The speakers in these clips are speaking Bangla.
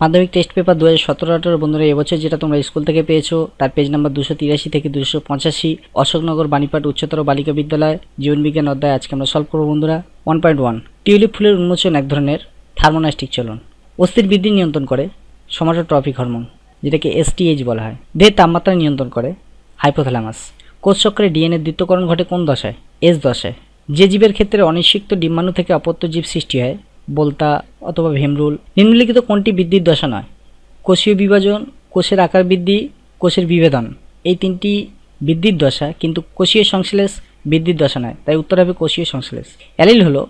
মাধ্যমিক টেস্ট পেপার দু হাজার সতেরো আঠারো বন্ধুরা এবছর যেটা তোমরা স্কুল থেকে পেয়েছ, তার পেজ নাম্বার দুশো তিরাশি থেকে দুশো পঁচাশি, অশোকনগর, বাণীপাট, উচ্চতর বালিকা বিদ্যালয় জীবনবিজ্ঞান অধ্যায় আজকে আমরা সলভ করব বন্ধুরা। ওয়ান পয়েন্ট ওয়ান টিউলিপ ফুলের উন্মোচন এক ধরনের থার্মোনাস্টিক চলন। অস্থির বৃদ্ধি নিয়ন্ত্রণ করে সমাটোট্রপিক হরমোন যেটাকে এসটিএইচ বলা হয়। দেহের তাপমাত্রা নিয়ন্ত্রণ করে হাইপোথ্যালামাস কোষ চক্রে ডিএনএ দ্বিত্বকরণ ঘটে কোন দশায়? এস দশায়। যে জীবের ক্ষেত্রে অনিশ্চিত ডিম্বাণু থেকে অপত্য জীব সৃষ্টি হয় বলতা অথবা ভেমরুল। নিম্নলিখিত কোনটি বৃদ্ধির দশা নয়? কোষীয় বিভাজন, কোষের আকার বৃদ্ধি, কোষের বিভেদন। এই তিনটি বৃদ্ধির দশা কিন্তু কোষীয় সংশ্লেষ বৃদ্ধির দশা নয়, তাই উত্তর হবে কোষীয় সংশ্লেষ। অ্যালিল হলো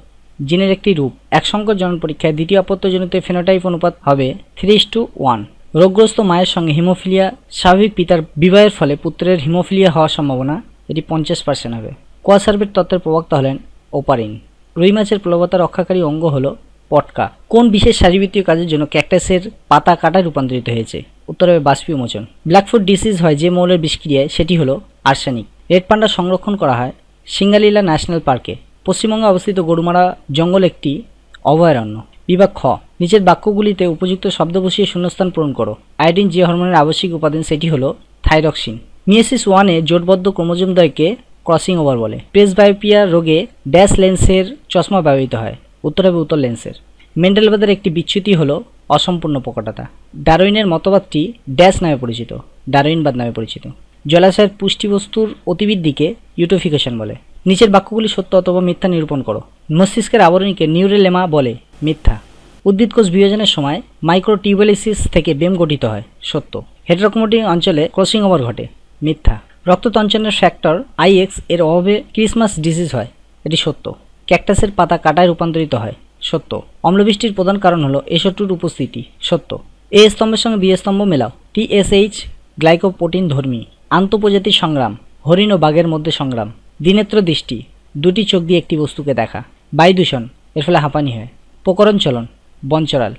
জিনের একটি রূপ। এক সংকর জনন পরীক্ষায় দ্বিতীয় আপত্যজনিত ফেনোটাইপ অনুপাত হবে থ্রি টু ওয়ান। রোগগ্রস্ত মায়ের সঙ্গে হিমোফিলিয়া, স্বাভাবিক পিতার বিবাহের ফলে পুত্রের হিমোফিলিয়া হওয়ার সম্ভাবনা এটি পঞ্চাশ পার্সেন্ট হবে। কোয়াসার্ভের তত্ত্বের প্রবক্তা হলেন ওপারিন। রুই মাছের প্লবতা রক্ষাকারী অঙ্গ হলো পটকা। কোন বিশেষ শারীরবৃত্তীয় কাজের জন্য ক্যাকটাসের পাতা কাটায় রূপান্তরিত হয়েছে? উত্তর হবে বাষ্পীয়মোচন ব্ল্যাকফুট ডিসিজ হয় যে মৌলের বিষক্রিয়ায়, সেটি হলো আর্সেনিক। রেড পান্ডা সংরক্ষণ করা হয় সিঙ্গালীলা ন্যাশনাল পার্কে। পশ্চিমবঙ্গে অবস্থিত গরুমারা জঙ্গল একটি অভয়ারণ্য। বিভাগ খ। নিচের বাক্যগুলিতে উপযুক্ত শব্দ বসিয়ে শূন্যস্থান পূরণ করো। আয়োডিন যে হরমোনের আবশ্যিক উপাদান, সেটি হলো থাইরক্সিন। মিয়েসিস ওয়ানে জোটবদ্ধ ক্রোমোজোমদ্বয়কে ক্রসিং ওভার বলে। প্রেসবায়োপিয়া রোগে ড্যাশ লেন্সের চশমা ব্যবহৃত হয়। উত্তর হবে উত্তর লেন্সের। মেন্ডেলবাদের একটি বিচ্যুতি হলো অসম্পূর্ণ প্রকটতা ডারউইনের মতবাদটি ড্যাশ নামে পরিচিত, ডারউইনবাদ নামে পরিচিত। জলাশয়ের পুষ্টিবস্তুর অতিবৃদ্ধিকে ইউটোফিকেশন বলে। নিচের বাক্যগুলি সত্য অথবা মিথ্যা নিরূপণ করো। মস্তিষ্কের আবরণীকে নিউরেলেমা বলে মিথ্যা। উদ্ভিদ কোষ বিভাজনের সময় মাইক্রোটিউবেলিসিস থেকে বেম গঠিত হয়, সত্য। হেটারোক্রোমেটিক অঞ্চলে ক্রসিং ওভার ঘটে, মিথ্যা। রক্ততঞ্চনের ফ্যাক্টর আইএক্স এর অভাবে ক্রিসমাস ডিজিজ হয়, এটি সত্য। ক্যাকটাসের পাতা কাটায় রূপান্তরিত হয়। সত্য। অম্লবৃষ্টির প্রধান কারণ হলো এসটুর উপস্থিতি। সত্য। এ স্তম্ভের সঙ্গে বি স্তম্ভ মেলাও। টিএসএইচ গ্লাইকোপ্রোটিন ধর্মী। আন্তঃপ্রজাতির সংগ্রাম। হরিণ ও বাঘের মধ্যে সংগ্রাম। দিনেত্র দৃষ্টি। দুটি চোখ দিয়ে একটি বস্তুকে দেখা। বায়ু দূষণ। এর ফলে হাঁপানি হয়। প্রকরণ চলন। বঞ্চরাল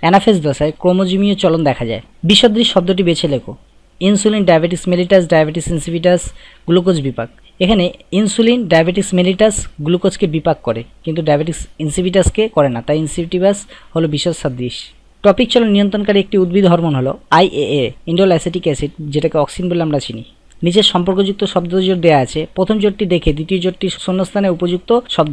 অ্যানাফেস দশায় ক্রোমোজিমীয় চলন দেখা যায়। বিসদৃশ শব্দটি বেছে লেখো। Insulin diabetes, mellitus diabetes insipidus glucose বিপাক। এখানে ইনসুলিন ডায়াবেটিস মেলিটাস গ্লুকোজকে বিপাক করে, কিন্তু ডায়াবেটিস ইনসিপিটাসকে করে না। তাই ইনসিপিটিভাস হলো বিশদ সাদৃশ। টপিক চলন নিয়ন্ত্রণকারী একটি উদ্ভিদ হরমোন হলো আইএএ ইন্ডোল অ্যাসিটিক অ্যাসিড যেটাকে অক্সিন বলে আমরা চিনি। নিচের সম্পর্কযুক্ত শব্দজোট দেওয়া আছে। প্রথম জোটটি দেখে দ্বিতীয় জোটটি শূন্যস্থানে উপযুক্ত শব্দ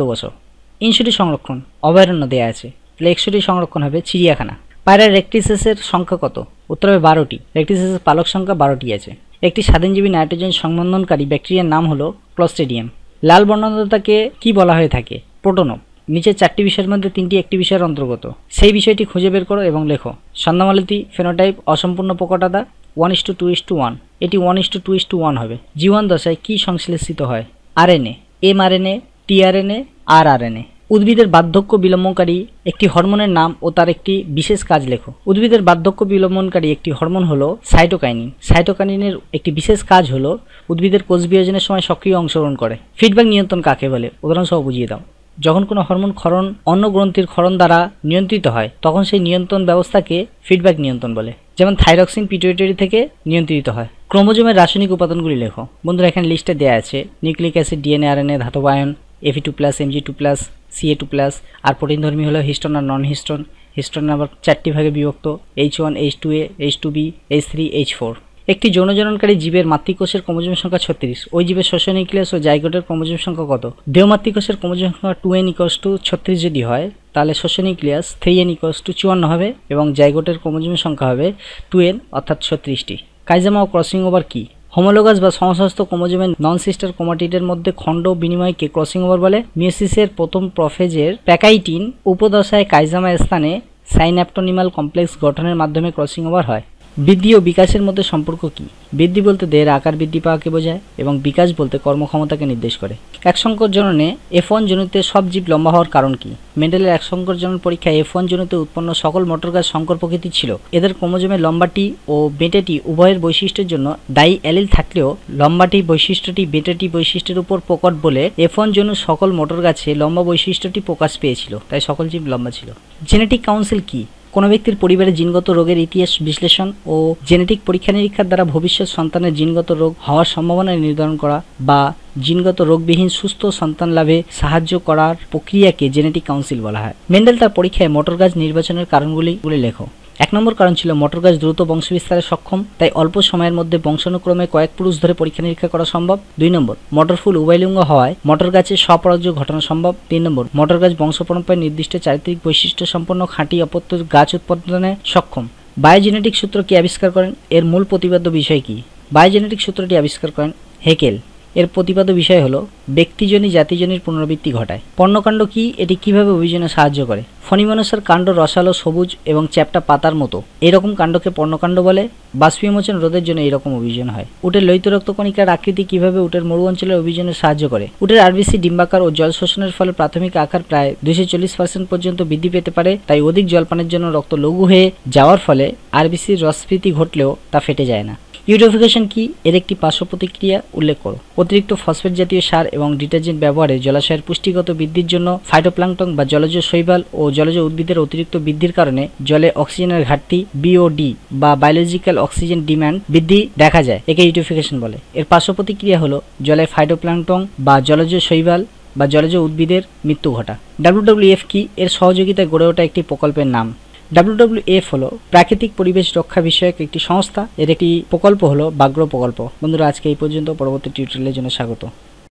ইনসুটি সংরক্ষণ, অভয়ারণ্য দেওয়া আছে। তাহলে সংরক্ষণ হবে চিড়িয়াখানা। পায়রার রেকটিসেসের সংখ্যা কত? উত্তর হবে বারোটি। রেকটিসেসের পালক সংখ্যা বারোটি আছে। একটি স্বাধীনজীবী নাইট্রোজেন সংবন্ধনকারী ব্যাকটেরিয়ার নাম হলো ক্লস্টেডিয়াম। লাল বর্ণতাকে কি বলা হয়ে থাকে? প্রোটোনোপ নিচের চারটি বিষয়ের মধ্যে তিনটি একটি বিষয়ের অন্তর্গত। সেই বিষয়টি খুঁজে বের করো এবং লেখো। সন্ধ্যামালতি ফেনোটাইপ, অসম্পূর্ণ প্রকটতা one is to two is to one. এটি one is to two is to one হবে। জীবন দশায় কী সংশ্লেষিত হয়? আরএনএ, এমআরএনএ, টিআরএনএ আর আরএনএ উদ্ভিদের বার্ধক্য বিলম্বনকারী একটি হরমোনের নাম ও তার একটি বিশেষ কাজ লেখো। উদ্ভিদের বার্ধক্য বিলম্বনকারী একটি হরমোন হলো সাইটোকাইনিন। সাইটোকাইনিনের একটি বিশেষ কাজ হলো উদ্ভিদের কোষ বিভাজনের সময় সক্রিয় অংশগ্রহণ করে। ফিডব্যাক নিয়ন্ত্রণ কাকে বলে? উদাহরণসহ বুঝিয়ে দাও। যখন কোনো হরমোন ক্ষরণ অন্য গ্রন্থির ক্ষরণ দ্বারা নিয়ন্ত্রিত হয়, তখন সেই নিয়ন্ত্রণ ব্যবস্থাকে ফিডব্যাক নিয়ন্ত্রণ বলে, যেমন থাইরক্সিন পিটুইটারি থেকে নিয়ন্ত্রিত হয়। ক্রোমোজোমের রাসায়নিক উপাদানগুলি লেখো। বন্ধুরা, এখানে লিস্টে দেওয়া আছে নিউক্লিক অ্যাসিড, ডিএনএ, আরএনএ, ধাতব ion এফি two plus MG two plus CA two plus আর প্রোটিন ধর্মী হলো হিস্টোন আর নন হিস্টোন হিস্টন আবার চারটি ভাগে বিভক্ত H one H two A H two B H three H four একটি যৌনজননকারী জীবের মাতৃকোষের ক্রোমোজোম সংখ্যা ছত্রিশ। ওই জীবের শস্য নিউক্লিয়াস ও জাইগোটের ক্রোমোজোম সংখ্যা কত? দেহ মাতৃকোষের ক্রোমোজোম সংখ্যা টু এন ইকস টু ছত্রিশ যদি হয়, তাহলে শস্য nucleus three N x two চুয়ান্ন হবে এবং জাইগোটের ক্রোমোজোমের সংখ্যা হবে টু এন অর্থাৎ ছত্রিশটি। কাইজামা ও ক্রসিং ওভার কি? হোমোলোগাস বা সমস্ত ক্রোমোজোমের নন সিস্টার ক্রোমাটিডের মধ্যে খণ্ড বিনিময়কে ক্রসিং ওভার বলে। মিউসিসের প্রথম প্রফেজের প্যাকাইটিন উপদশায় কাইজামা স্থানে সাইন্যাপটোনিমাল কমপ্লেক্স গঠনের মাধ্যমে ক্রসিং ওভার হয়। বৃদ্ধি ও বিকাশের মধ্যে সম্পর্ক কি? বৃদ্ধি বলতে দেহের আকার বৃদ্ধি পাওয়াকে বোঝায় এবং বিকাশ বলতে কর্মক্ষমতাকে নির্দেশ করে। এক সংকর জননে এফ ওয়ান জনিতে সব জীব লম্বা হওয়ার কারণ কি? মেন্ডেলের এক সংকর জনন পরীক্ষায় এফ ওয়ান জনিতে উৎপন্ন সকল মোটর গাছ সংকর প্রকৃতি ছিল। এদের ক্রোমোজোমের লম্বাটি ও বেটেটি উভয়ের বৈশিষ্ট্যের জন্য দায়ী অ্যালিল থাকলেও লম্বাটি বৈশিষ্ট্যটি বেটেটি বৈশিষ্ট্যের উপর প্রকট বলে এফ ওয়ান জন্য সকল মোটর গাছে লম্বা বৈশিষ্ট্যটি প্রকাশ পেয়েছিল, তাই সকল জীব লম্বা ছিল। জেনেটিক কাউন্সিল কি? কোনো ব্যক্তির পরিবারে জিনগত রোগের ইতিহাস বিশ্লেষণ ও জেনেটিক পরীক্ষা নিরীক্ষার দ্বারা ভবিষ্যৎ সন্তানের জিনগত রোগ হওয়ার সম্ভাবনা নির্ধারণ করা বা জিনগত রোগবিহীন সুস্থ সন্তান লাভে সাহায্য করার প্রক্রিয়াকে জেনেটিক কাউন্সিল বলা হয়। মেন্ডেল তার পরীক্ষায় মোটর গাছ নির্বাচনের কারণগুলি গুলি লেখো এক নম্বর কারণ ছিল মটর গাছ দ্রুত বংশবিস্তারে সক্ষম, তাই অল্প সময়ের মধ্যে বংশানুক্রমে কয়েক পুরুষ ধরে পরীক্ষা নিরীক্ষা করা সম্ভব। দুই নম্বর, মটর ফুল উভয়লিঙ্গ হওয়ায় মটর গাছে স্বপরাজ্য ঘটনা সম্ভব। তিন নম্বর, মটর গাছ বংশ পরম্পরায় নির্দিষ্ট চারিত্রিক বৈশিষ্ট্য সম্পন্ন খাঁটি অপত্য গাছ উৎপাদনে সক্ষম। বায়োজেনেটিক সূত্র কি আবিষ্কার করেন? এর মূল প্রতিবাদ্য বিষয় কি? বায়োজেনেটিক সূত্রটি আবিষ্কার করেন হেকেল। এর প্রতিপাদ্য বিষয় হলো, ব্যক্তিজনী জাতিজনীর পুনরাবৃত্তি ঘটায়। পর্ণকাণ্ড কি, এটি কীভাবে অভিযানে সাহায্য করে? ফণিমনসার কাণ্ড রসালো, সবুজ এবং চ্যাপ্টা পাতার মতো। এরকম কাণ্ডকে পর্ণকাণ্ড বলে। বাষ্পীয়মোচন রোধের জন্য এরকম অভিযান হয়। উটের লইত রক্তকণিকার আকৃতি কীভাবে উটের মরু অঞ্চলের অভিযানে সাহায্য করে? উটের আরবিসি ডিম্বাকার ও জল শোষণের ফলে প্রাথমিক আকার প্রায় দুইশো চল্লিশ পার্সেন্ট পর্যন্ত বৃদ্ধি পেতে পারে, তাই অধিক জলপানের জন্য রক্ত লঘু হয়ে যাওয়ার ফলে আরবিসির রসস্ফীতি ঘটলেও তা ফেটে যায় না। ইউডোফিকেশন কি এর একটি পার্শ্ব প্রতিক্রিয়া উল্লেখ করো। অতিরিক্ত ফসফেট জাতীয় সার এবং ডিটারজেন্ট ব্যবহারে জলাশয়ের পুষ্টিগত বৃদ্ধির জন্য ফাইটোপ্লাঙ্কটন বা জলজ শৈবাল ও জলজ উদ্ভিদের অতিরিক্ত বৃদ্ধির কারণে জলে অক্সিজেনের ঘাটতি বিওডি বা বায়োলজিক্যাল অক্সিজেন ডিমান্ড বৃদ্ধি দেখা যায়, একে ইউটিফিকেশন বলে। এর পার্শ্ব প্রতিক্রিয়া হলো জলে ফাইটোপ্লাঙ্কটন বা জলজ শৈবাল বা জলজ উদ্ভিদের মৃত্যু ঘটা। ডাব্লিউডব্লিউএফ কি এর সহযোগিতায় গড়ে ওঠা একটি প্রকল্পের নাম। ডাব্লিউডব্লিউএফ হলো প্রাকৃতিক পরিবেশ রক্ষা বিষয়ক একটি সংস্থা। এর একটি প্রকল্প হলো বাগ্র প্রকল্প। বন্ধুরা, আজকে এই পর্যন্ত। পরবর্তী টিউটোরিয়ালের জন্য স্বাগত।